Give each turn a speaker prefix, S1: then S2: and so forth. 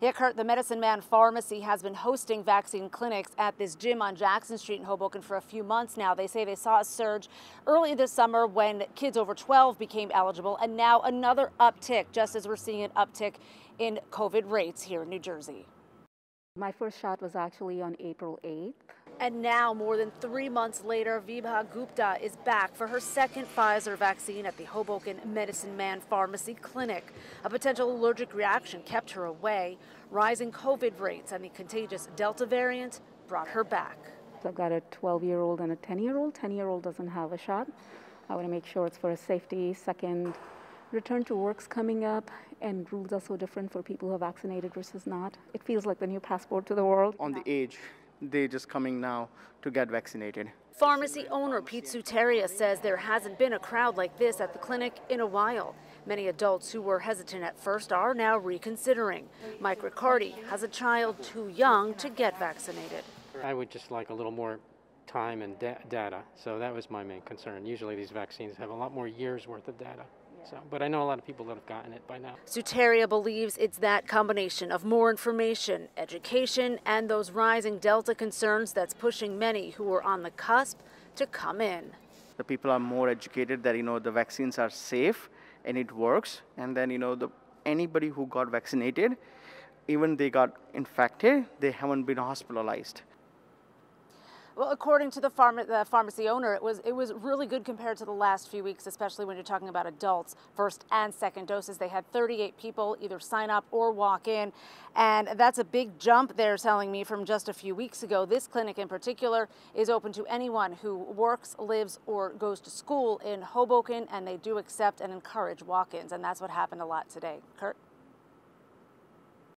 S1: Kurt, the Medicine Man Pharmacy has been hosting vaccine clinics at this gym on Jackson Street in Hoboken for a few months now. They say they saw a surge early this summer when kids over 12 became eligible, and now another uptick, just as we're seeing an uptick in COVID rates here in New Jersey.
S2: My first shot was actually on April 8th.
S1: And now, more than three months later, Vibha Gupta is back for her second Pfizer vaccine at the Hoboken Medicine Man Pharmacy Clinic. A potential allergic reaction kept her away. Rising COVID rates and the contagious Delta variant brought her back.
S2: I've got a 12 year old and a 10 year old. 10 year old doesn't have a shot. I want to make sure it's for a safety. Second, return to work's coming up, and rules are so different for people who are vaccinated versus not. It feels like the new passport to the world.
S3: On the age they're just coming now to get vaccinated.
S1: Pharmacy owner Pete Suteria says there hasn't been a crowd like this at the clinic in a while. Many adults who were hesitant at first are now reconsidering. Mike Riccardi has a child too young to get vaccinated.
S4: I would just like a little more time and da data. So that was my main concern. Usually these vaccines have a lot more years worth of data. So, but I know a lot of people that have gotten it by now.
S1: Suteria believes it's that combination of more information, education, and those rising Delta concerns that's pushing many who are on the cusp to come in.
S3: The people are more educated that you know the vaccines are safe and it works, and then you know the anybody who got vaccinated, even they got infected, they haven't been hospitalized.
S1: Well, according to the, pharma, the, pharmacy owner, it was it was really good compared to the last few weeks, especially when you're talking about adults, first and second doses. They had 38 people either sign up or walk in, and that's a big jump. They're telling me from just a few weeks ago. This clinic in particular is open to anyone who works, lives, or goes to school in Hoboken, and they do accept and encourage walk-ins, and that's what happened a lot today. Kurt.